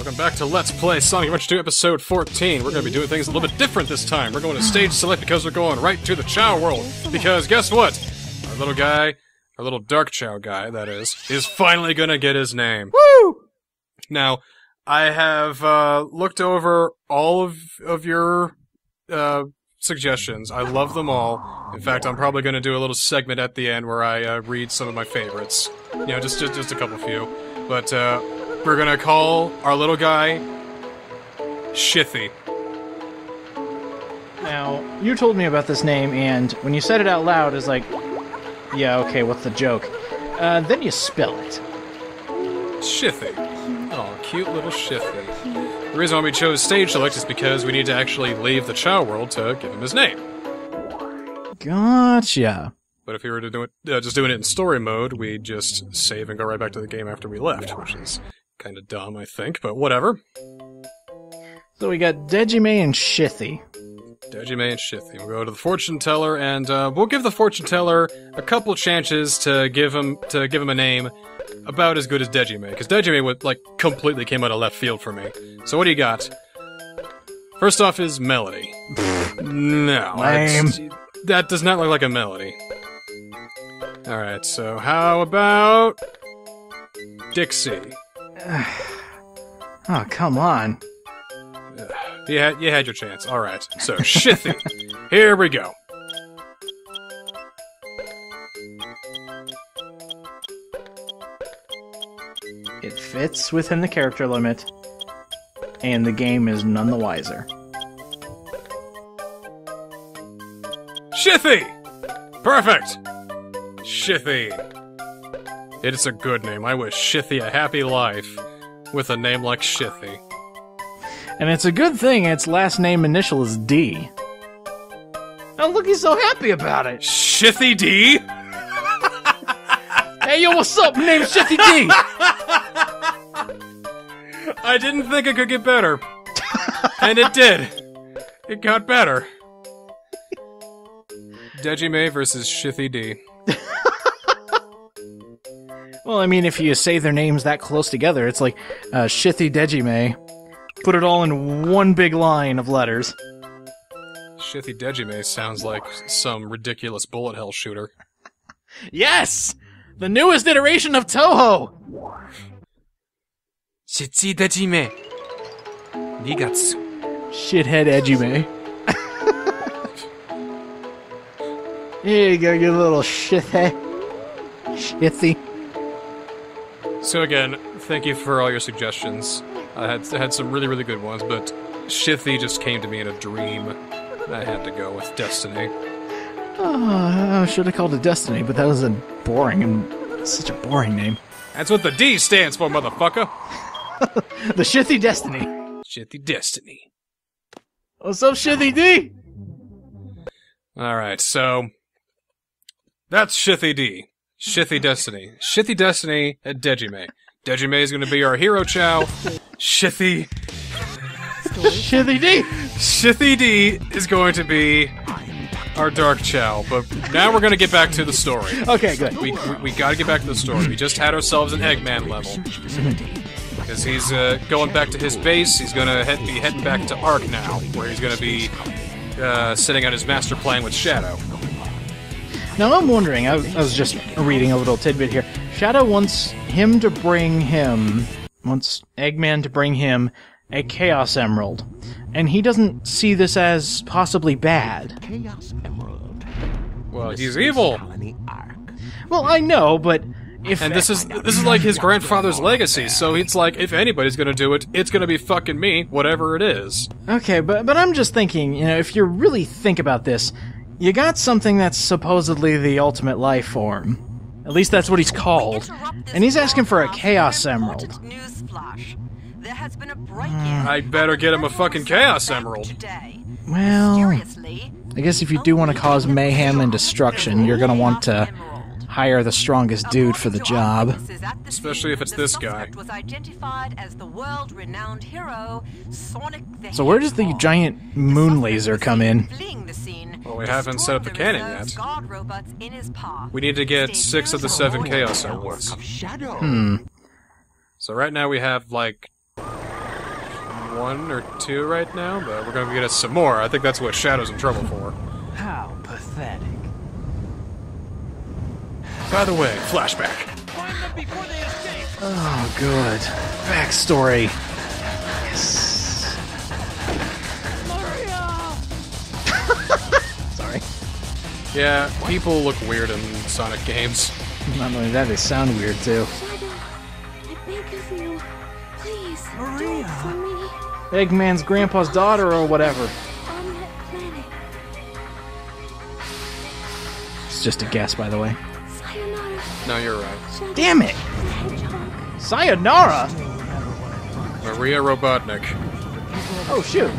Welcome back to Let's Play Sonic Adventure 2 Episode 14. We're going to be doing things a little bit different this time. We're going to stage select because we're going right to the Chao World. Because guess what? Our little guy, our little Dark Chao guy, that is, is finally going to get his name. Woo! Now, I have uh, looked over all of, of your uh, suggestions. I love them all. In fact, I'm probably going to do a little segment at the end where I uh, read some of my favorites. You know, just, just, just a couple few. But uh, we're going to call our little guy Shithea. Now, you told me about this name, and when you said it out loud, it's like, yeah, okay, what's the joke? Uh, then you spell it. Shithea. Oh, cute little Shithea. The reason why we chose Stage Select is because we need to actually leave the Chao world to give him his name. Gotcha. But if we were to do it, uh, just doing it in story mode, we'd just save and go right back to the game after we left, which is kind of dumb, I think, but whatever. So we got Dejime and Shithea. Dejime and Shithea. We'll go to the fortune teller, and uh, we'll give the fortune teller a couple chances to give him to give him a name about as good as Dejime, because Dejime would like completely came out of left field for me. So what do you got? First off is melody. no, Lame. that does not look like a melody. All right, so how about Dixie? Oh, come on. You had you had your chance. All right, so Shithea. Here we go. It fits within the character limit, and the game is none the wiser. Shithea! Perfect! Shithea. It's a good name. I wish Shithea a happy life with a name like Shithea. And it's a good thing its last name initial is D. Oh, look, he's so happy about it. Shithea D? Hey, yo, what's up? My name's Shithea D. I didn't think it could get better. and it did. It got better. Dejime versus Shithea D. Well, I mean, if you say their names that close together, it's like uh, Shithea Dejime. Put it all in one big line of letters. Shithea Dejime sounds like some ridiculous bullet hell shooter. Yes! The newest iteration of Touhou! Shithea Dejime. Nigatsu. Shithead Ejime. Here you go, you little shithead. Shithea. So again, thank you for all your suggestions. I had I had some really really good ones, but Shithea just came to me in a dream. I had to go with Destiny. Oh, I should have called it Destiny, but that was a boring and such a boring name. That's what the D stands for, motherfucker. The Shithea Destiny. Shithea Destiny. What's up, Shithea D? All right, so that's Shithea D. Shithea Destiny. Shithea Destiny at Dejime. Dejime is going to be our hero Chao. Shithea Shithea D. Shithea D is going to be our dark Chao. But now we're going to get back to the story. Okay, good. We, we, we gotta get back to the story. We just had ourselves an Eggman level. Because he's uh, going back to his base. He's gonna head, be heading back to Ark now, where he's gonna be uh, setting out his master plan with Shadow. Now I'm wondering. I, I was just reading a little tidbit here. Shadow wants him to bring him, wants Eggman to bring him a Chaos Emerald, and he doesn't see this as possibly bad. Chaos Emerald. Well, he's evil, Well, I know, but if and this is this is like his grandfather's legacy. So it's like if anybody's gonna do it, it's gonna be fucking me, whatever it is. Okay, but but I'm just thinking, you know, if you really think about this, you got something that's supposedly the ultimate life form. At least that's what he's called. And he's asking for a Chaos Emerald. Newsflash. There has been a break-in. Hmm. I better get him a fucking Chaos Emerald. Well, I guess if you do want to cause mayhem and destruction, you're gonna want to hire the strongest dude for the job. Especially if it's this guy. Was identified as the world-renowned hero Sonic the So where does the giant moon laser come in? Fleeing the scene, Well, we haven't set up the cannon yet. guard robots in his path. We need to get six of the seven Chaos Emeralds. Of Hmm. So right now we have like one or two right now, but we're gonna get us some more. I think that's what Shadow's in trouble for. How pathetic. By the way, flashback. Find them before they escape! Oh, good. Backstory. Yes. Yeah, people look weird in Sonic games. Not only that, they sound weird too. Shadow, I beg of you, please Maria. it for me Eggman's grandpa's daughter or whatever. on that planet. It's just a guess, by the way. Sayonara, No, you're right. Damn it! the Hedgehog. Sayonara! Maria Robotnik. Oh, shoot.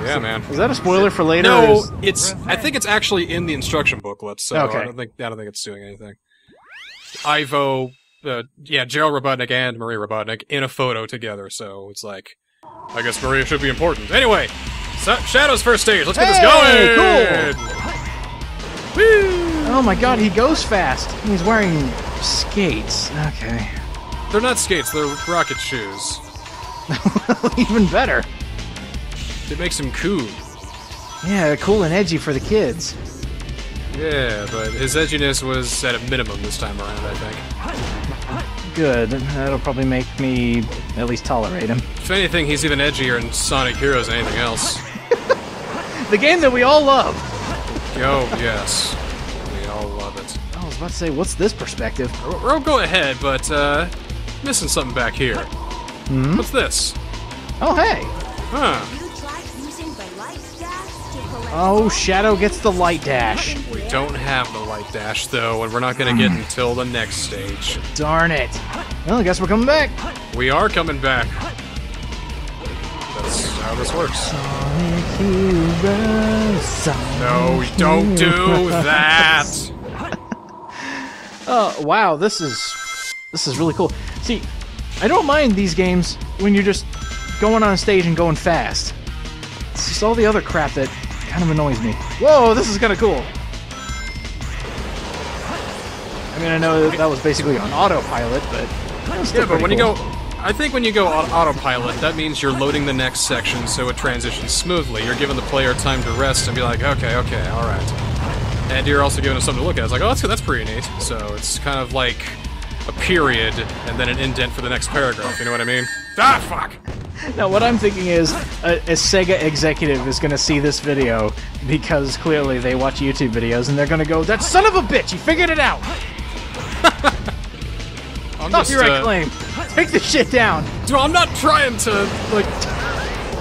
Yeah, man. Is that a spoiler for later? No, is- it's. I think it's actually in the instruction booklet, so Okay. I don't think I don't think it's doing anything. Ivo, uh, yeah, Gerald Robotnik and Maria Robotnik in a photo together, so it's like, I guess Maria should be important. Anyway, so, Shadow's first stage. Let's get Hey, this going. Woo! Oh my god, he goes fast. He's wearing skates. Okay. They're not skates; they're rocket shoes. Even better. It makes him cool. Yeah, cool and edgy for the kids. Yeah, but his edginess was at a minimum this time around. I think. Good. That'll probably make me at least tolerate him. If anything, he's even edgier in Sonic Heroes than anything else. The game that we all love. Oh yes, we all love it. I was about to say, what's this perspective? We'll go ahead, but uh, missing something back here. What's this? Oh, hey. Huh? Oh, Shadow gets the light dash. We don't have the light dash though, and we're not gonna get until the next stage. Darn it. Well, I guess we're coming back. We are coming back. That's how this works. No, don't do that. Oh, wow, this is this is really cool. See, I don't mind these games when you're just going on a stage and going fast. It's just all the other crap that kind of annoys me. Whoa, this is kind of cool. I mean, I know that, that was basically on autopilot, but that was still Yeah, but pretty when you go, I think when you go au- autopilot, that means you're loading the next section so it transitions smoothly. You're giving the player time to rest and be like, okay, okay, all right. And you're also giving them something to look at. It's like, oh, that's that's pretty neat. So it's kind of like a period and then an indent for the next paragraph. You know what I mean? Ah, fuck. Now, what I'm thinking is a, a Sega executive is going to see this video because clearly they watch YouTube videos and they're going to go, "That son of a bitch, he figured it out! I'm Copyright uh, claim! Take this shit down!" No, I'm not trying to like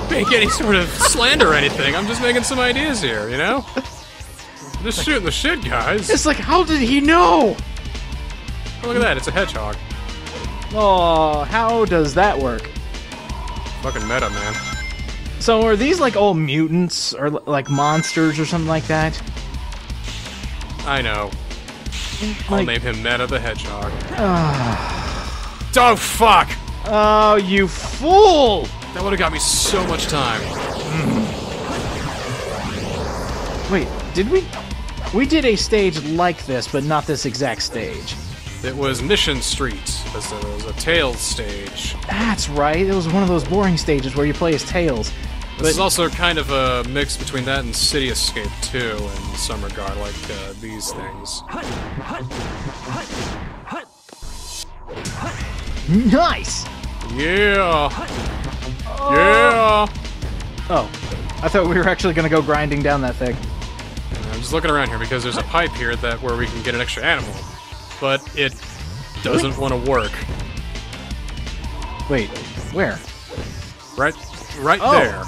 make any sort of slander or anything. I'm just making some ideas here. You know? Just shooting the shit, guys. It's like, how did he know? Look at that. It's a hedgehog. Oh, how does that work? Fucking meta, man. So, are these like all mutants or like monsters or something like that? I know. Mm, I'll name him Meta the Hedgehog. oh fuck! Oh, you fool! That would have got me so much time. Hmm. Wait, did we? We did a stage like this, but not this exact stage. It was Mission Street. It was a, it was a Tails stage. That's right. It was one of those boring stages where you play as Tails. This is also kind of a mix between that and City Escape 2 in some regard, like uh, these things. Nice. Yeah! Yeah! Oh, I thought we were actually gonna go grinding down that thing. I'm just looking around here because there's a pipe here that where we can get an extra animal, but it doesn't want to work. Wait, where? Right, right Oh. there.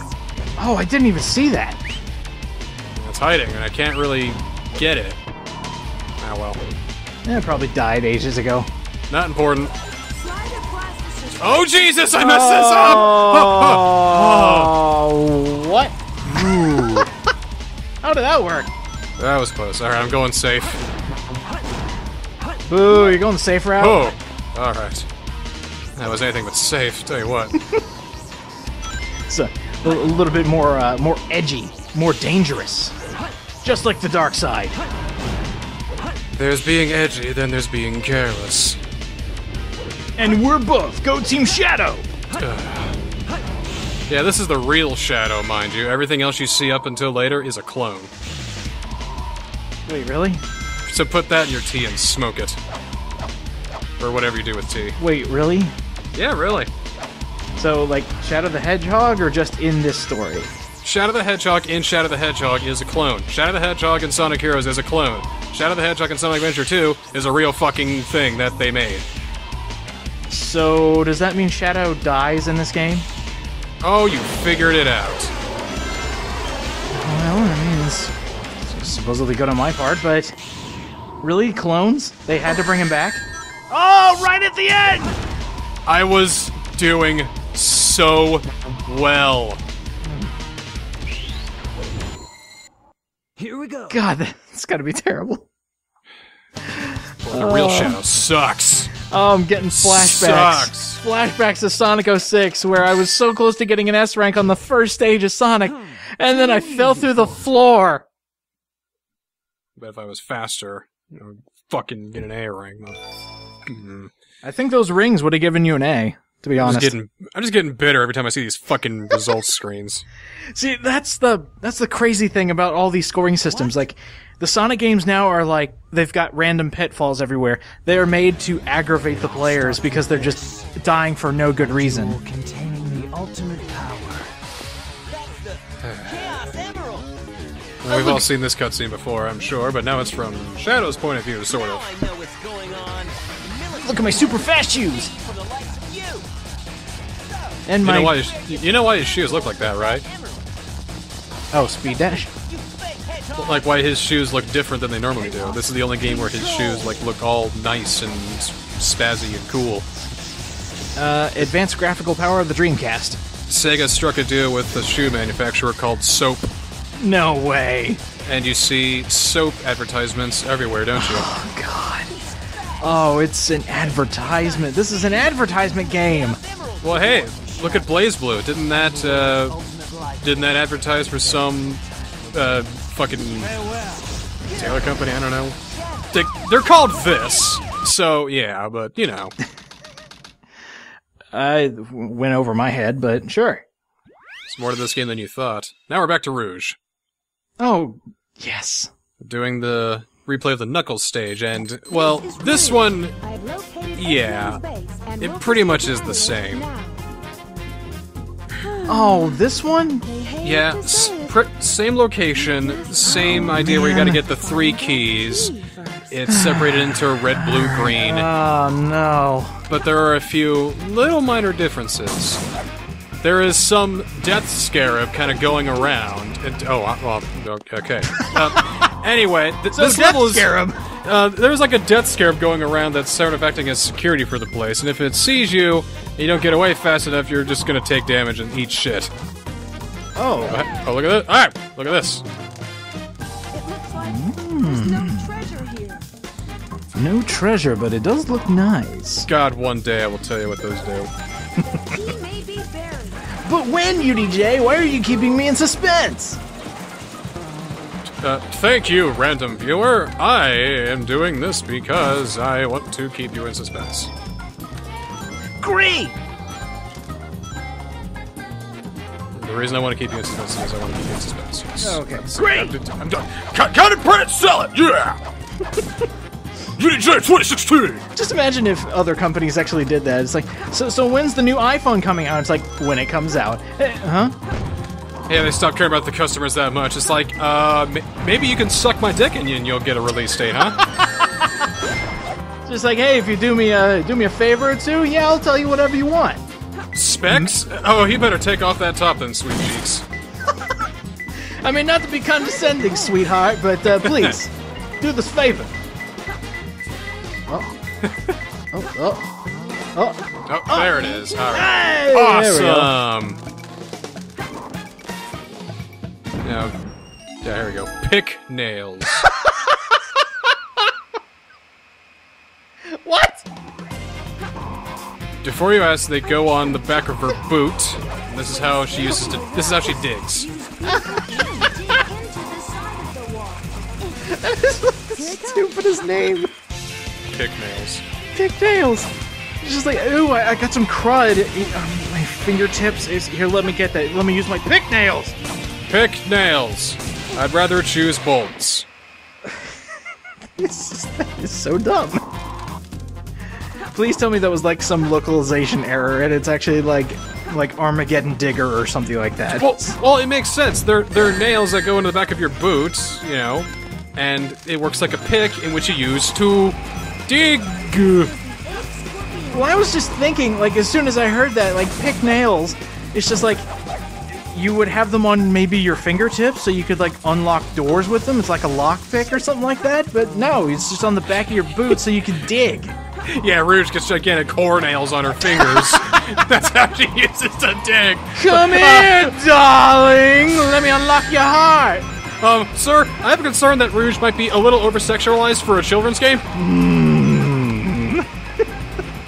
Oh, I didn't even see that. It's hiding, and I can't really get it. Ah well, Yeah, it probably died ages ago. not important. slide across the surface. Oh Jesus! I messed this up. Oh, what? How did that work? That was close. All right, I'm going safe. Boo, you're going the safe route? Oh, all right. That was anything but safe. Tell you what. It's a, a little bit more, uh, more edgy, more dangerous. Just like the dark side. There's being edgy, then there's being careless. And we're both Go Team Shadow! Yeah, this is the real Shadow, mind you. Everything else you see up until later is a clone. Wait, really? So put that in your tea and smoke it. Or whatever you do with tea. Wait, really? Yeah, really. So, like, Shadow the Hedgehog, or just in this story? Shadow the Hedgehog in Shadow the Hedgehog is a clone. Shadow the Hedgehog in Sonic Heroes is a clone. Shadow the Hedgehog in Sonic Adventure 2 is a real fucking thing that they made. So, does that mean Shadow dies in this game? Oh, you figured it out. Well, I mean, it's supposedly good on my part, but really, clones? They had to bring him back? Oh, right at the end! I was doing so well. Here we go. God, that's got to be terrible. Well, the real uh, Shadow sucks. Oh, I'm getting flashbacks. Sucks. Flashbacks to Sonic 06, where I was so close to getting an S rank on the first stage of Sonic, and then I fell through the floor. But if I was faster, you know, fucking get an A rank. Mm. I think those rings would have given you an A, to be I'm honest. just getting, I'm just getting bitter every time I see these fucking results screens. See, that's the that's the crazy thing about all these scoring systems. Like the Sonic games now are like they've got random pitfalls everywhere. They are made to aggravate the players because they're just dying for no good reason. Containing the ultimate power. Well, we've all seen this cutscene before, I'm sure, but now it's from Shadow's point of view, sort of. I know what's going on. Look at my super fast shoes For the likes of you! and my know why his, you know why his shoes look like that, right? oh speed dash. You fake hedgehog! Like why his shoes look different than they normally do. This is the only game where his shoes like look all nice and spazzy and cool. Uh, advanced graphical power of the Dreamcast. Sega struck a deal with a shoe manufacturer called Soap, No way. and you see soap advertisements everywhere, don't you? Oh, God. Oh, it's an advertisement. This is an advertisement game. well, hey, look at BlazBlue. Didn't that uh, didn't that advertise for some uh, fucking Taylor company? I don't know. They, they're called this, so yeah, but you know. I went over my head, but sure. It's more to this game than you thought. Now we're back to Rouge, Oh, yes. doing the replay of the Knuckles stage, and well, this one, yeah, it pretty much is the same. Oh, this one? Yeah, s- pr- same location, same idea where you got to get the three keys. It's separated into red, blue, green, Oh, no. but there are a few little minor differences. There is some death scarab kind of going around. And, oh, well, okay. Uh, anyway, th- this level is. Uh, there's like a death scarab going around that's sort of acting as security for the place, and if it sees you and you don't get away fast enough, you're just gonna take damage and eat shit. Oh, Oh, look at this! Alright, look at this. It looks like there's no treasure here. no treasure, but it does look nice. God, one day I will tell you what those do. But when, UDJ? Why are you keeping me in suspense? Uh, thank you, random viewer. I am doing this because I want to keep you in suspense. Great! The reason I want to keep you in suspense is I want to keep you in suspense. Yes. Okay. Great! I'm, I'm done. Cut, cut it, print, sell it, yeah! UDJ 2016! Just imagine if other companies actually did that. It's like, so, so when's the new iPhone coming out? It's like, when it comes out. Eh, huh? Yeah, they stopped caring about the customers that much. It's like, uh, m- maybe you can suck my dick and you- and you'll get a release date, huh? Just like, hey, if you do me a do me a favor or two, yeah, I'll tell you whatever you want. Specs? Oh, he better take off that top then, sweet cheeks. I mean, not to be condescending, sweetheart, but uh, please do this favor. Oh, oh, oh, oh! Oh, there it is. All right. Hey, there we go. Awesome. Now, yeah, here we go. Pick nails. What? Before you ask, they go on the back of her boot. This is how she uses to. This is how she digs. Stupidest name. Pick nails. Dick Nails. It's just like, ooh, I, I got some crud on um, my fingertips. Is here. Let me get that. Let me use my pick nails. Pick nails. I'd rather choose bolts. This is so dumb. Please tell me that was like some localization error, and it's actually like like Armageddon Digger or something like that. Well, well, it makes sense. They're they're nails that go into the back of your boots, you know, and it works like a pick in which you use to dig. Well, I was just thinking, like, as soon as I heard that, like, pick nails, it's just like you would have them on maybe your fingertips so you could, like, unlock doors with them. It's like a lock pick or something like that. But no, it's just on the back of your boot so you can dig. Yeah, Rouge gets gigantic core nails on her fingers. That's how she uses to dig. Come here, darling! Let me unlock your heart! Um, sir, I have a concern that Rouge might be a little over sexualized for a children's game.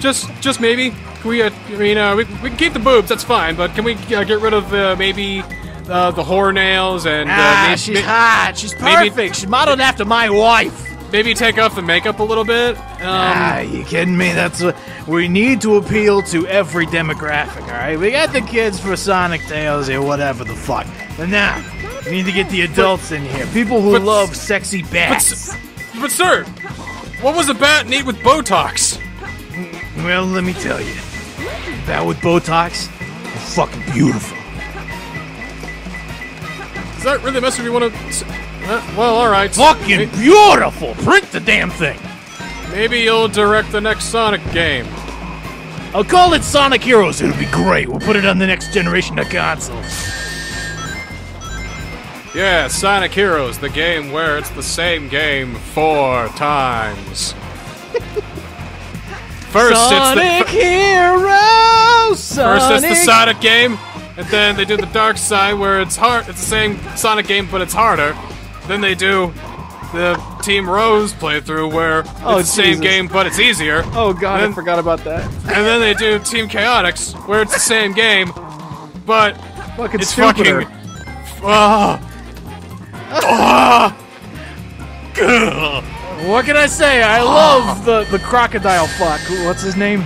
Just, just maybe. Can we, uh, I mean, uh, we, we can keep the boobs, that's fine, but can we uh, get rid of uh, maybe uh, the whore nails and uh, Ah, she's hot. She's maybe- perfect. She's modeled after my wife. maybe take off the makeup a little bit? Um, ah, you kidding me? That's what we need to appeal to every demographic. All right, we got the kids for Sonic Tales or whatever the fuck, but now we need to get the adults in here. People who But- love sexy bats. s- but sir, what was a bat need with Botox? Well, let me tell you, that with Botox, is fucking beautiful. Is that really mess with you? Want to? Uh, well, all right. Fucking beautiful. Print the damn thing. Maybe you'll direct the next Sonic game. I'll call it Sonic Heroes. It'll be great. We'll put it on the next generation of consoles. Yeah, Sonic Heroes, the game where it's the same game four times. First, Sonic it's the Heroes. Sonic. first it's the Sonic game, and then they do the Dark Side where it's hard. It's the same Sonic game, but it's harder. Then they do the Team Rose playthrough where it's Oh, the same Jesus. game, but it's easier. Oh god, Then- I forgot about that. And then they do Team Chaotix where it's the same game, but Fucking it's stupider. fucking. Ah. Ah. Ugh. What can I say? I love the, the crocodile fuck. What's his name?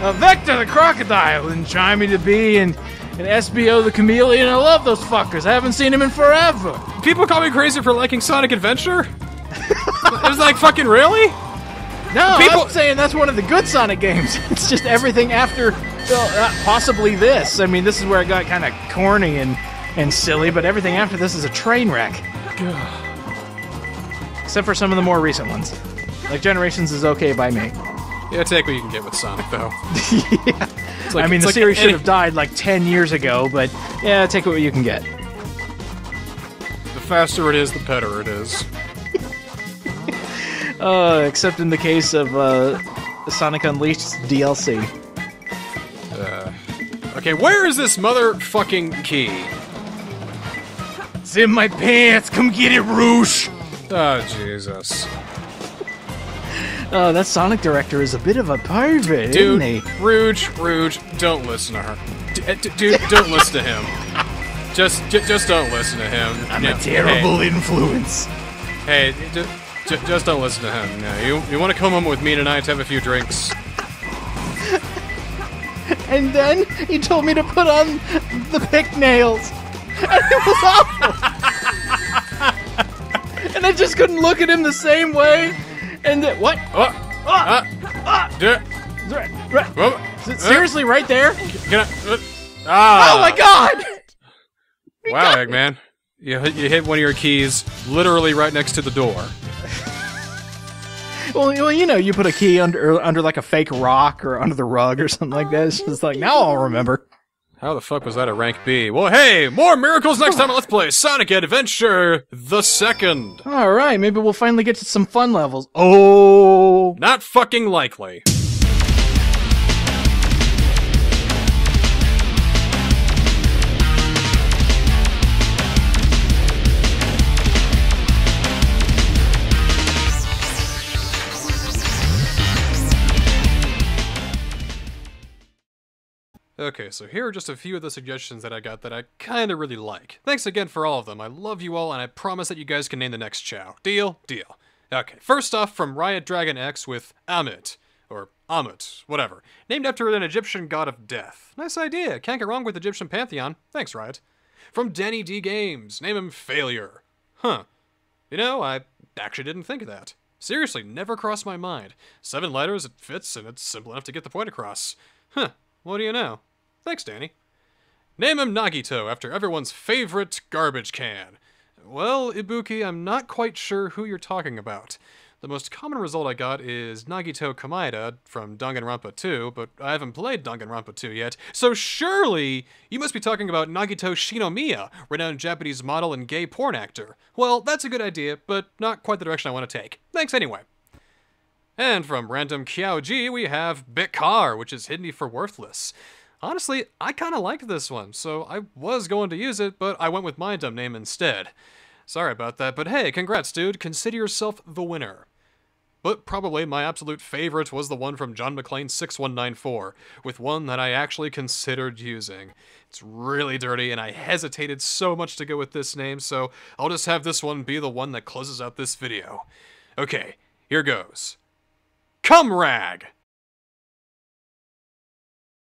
Uh, Vector the crocodile and Charmy the bee and, and Espio the chameleon. I love those fuckers. I haven't seen him in forever. People call me crazy for liking Sonic Adventure. it was like fucking really. No, People- I'm saying that's one of the good Sonic games. It's just everything after, well, uh, possibly this. I mean, this is where it got kind of corny and, and silly, but everything after this is a train wreck. Except for some of the more recent ones. Like Generations is okay by me. Yeah, take what you can get with Sonic though. It's like- I mean, the like series should have died like 10 years ago, but yeah, take what you can get. The faster it is, the better it is. Uh, except in the case of uh, Sonic Unleashed DLC. Okay, where is this motherfucking key? It's in my pants. Come get it, Rouge. Oh Jesus, Oh, that Sonic director is a bit of a pervert, dude, isn't he? Rouge, Rouge, don't listen to her. D- eh, d- dude, don't listen to him. Just, j- just don't listen to him. I'm No, a terrible influence. Hey, hey j- j- just don't listen to him. No, you, you want to come home with me tonight to have a few drinks? And then he told me to put on the pick nails. And it was awful. And I just couldn't look at him the same way. And then, what? Ah, ah, d- right, right. oh, seriously right there? Can I? Uh, ah! Oh my god! Wow, Eggman. You hit, you hit one of your keys literally right next to the door. Well, well, you know, you put a key under under like a fake rock or under the rug or something like that. It's just like now I'll remember. How the fuck was that a rank B? Well, hey, more miracles next time Let's Play Sonic Adventure the Second. All right, maybe we'll finally get to some fun levels. Oh, Not fucking likely. Okay, so here are just a few of the suggestions that I got that I kinda really like. Thanks again for all of them. I love you all, and I promise that you guys can name the next Chao. Deal? Deal. Okay, first off from Riot Dragon X with Amit. or Amut, whatever, named after an Egyptian god of death. Nice idea. Can't get wrong with Egyptian pantheon. Thanks, Riot. From Danny D Games, name him Failure. Huh. You know, I actually didn't think of that. Seriously, never crossed my mind. Seven letters, it fits, and it's simple enough to get the point across. Huh. What do you know? Thanks, Danny. Name him Nagito after everyone's favorite garbage can. Well, Ibuki, I'm not quite sure who you're talking about. The most common result I got is Nagito Komaeda from Danganronpa 2, but I haven't played Danganronpa 2 yet, so surely you must be talking about Nagito Shinomiya, renowned Japanese model and gay porn actor. Well, that's a good idea, but not quite the direction I want to take. Thanks anyway. And from random Kiaoji, we have Bikar, which is Hindi for worthless. Honestly, I kind of liked this one, so I was going to use it, but I went with my dumb name instead. Sorry about that, but hey, congrats, dude. Consider yourself the winner. But probably my absolute favorite was the one from John McClane 6194, with one that I actually considered using. It's really dirty, and I hesitated so much to go with this name, so I'll just have this one be the one that closes out this video. Okay, here goes. Cum rag!